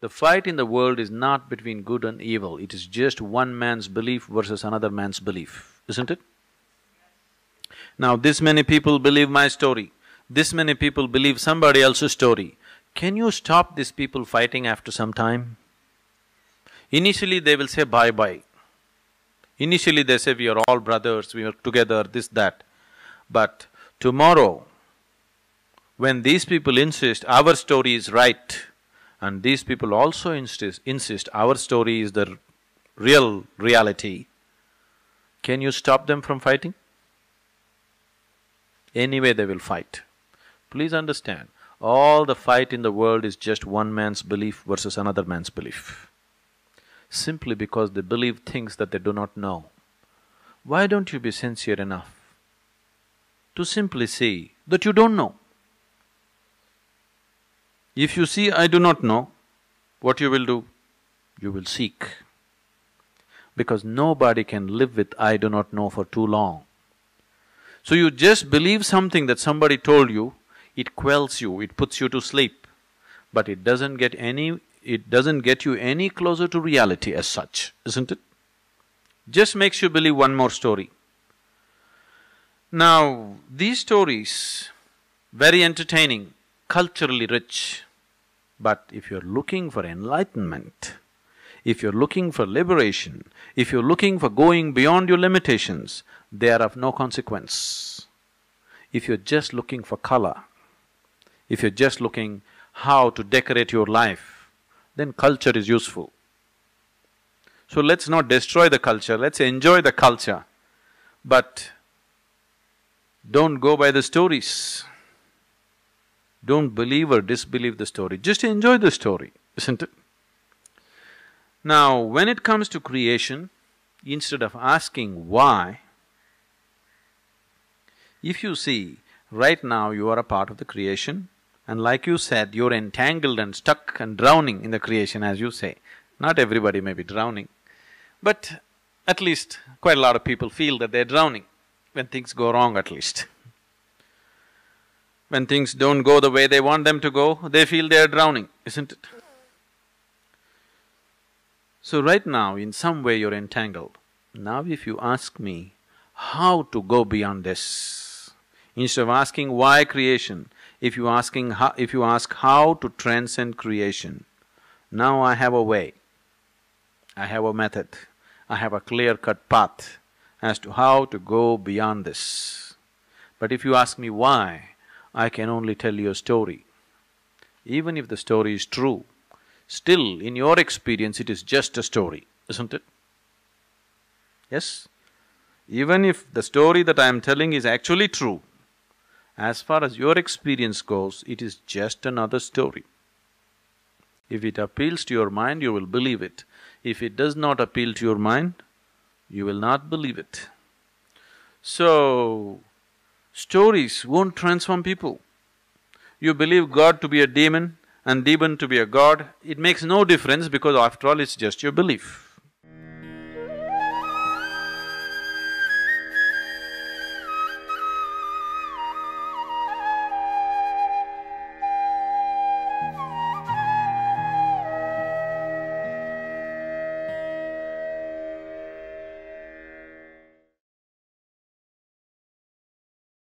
The fight in the world is not between good and evil, it is just one man's belief versus another man's belief, isn't it? Now, this many people believe my story, this many people believe somebody else's story. Can you stop these people fighting after some time? Initially, they will say bye-bye. Initially, they say we are all brothers, we are together, this, that. But tomorrow, when these people insist our story is right, and these people also insist, insist our story is the real reality, can you stop them from fighting? Anyway, they will fight. Please understand, all the fight in the world is just one man's belief versus another man's belief. Simply because they believe things that they do not know. Why don't you be sincere enough to simply see that you don't know? If you see, I do not know, what you will do? You will seek. Because nobody can live with I do not know for too long. So you just believe something that somebody told you, it quells you, it puts you to sleep, but it doesn't get any… it doesn't get you any closer to reality as such, isn't it? Just makes you believe one more story. Now, these stories, very entertaining, culturally rich. But if you're looking for enlightenment, if you're looking for liberation, if you're looking for going beyond your limitations, they are of no consequence. If you're just looking for color, if you're just looking how to decorate your life, then culture is useful. So let's not destroy the culture, let's enjoy the culture, but don't go by the stories. Don't believe or disbelieve the story, just enjoy the story, isn't it? Now, when it comes to creation, instead of asking why, if you see, right now you are a part of the creation, and like you said, you're entangled and stuck and drowning in the creation, as you say. Not everybody may be drowning, but at least quite a lot of people feel that they're drowning when things go wrong at least. When things don't go the way they want them to go, they feel they're drowning, isn't it? So right now, in some way you're entangled. Now if you ask me how to go beyond this, instead of asking why creation, if you asking how… if you ask how to transcend creation, now I have a way, I have a method, I have a clear-cut path as to how to go beyond this. But if you ask me why, I can only tell you a story. Even if the story is true, still in your experience it is just a story, isn't it? Yes? Even if the story that I am telling is actually true, as far as your experience goes, it is just another story. If it appeals to your mind, you will believe it. If it does not appeal to your mind, you will not believe it. So, Stories won't transform people. You believe God to be a demon and demon to be a god, it makes no difference because after all it's just your belief.